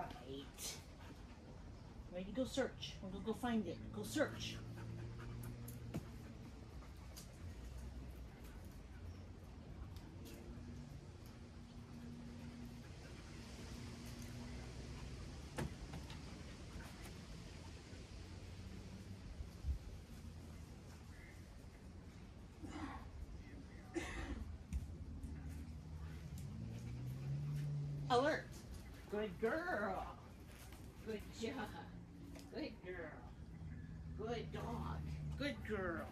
right. Ready? To go search. Go, go find it. Go search. Alert. Good girl. Good job. Good girl. Good dog. Good girl.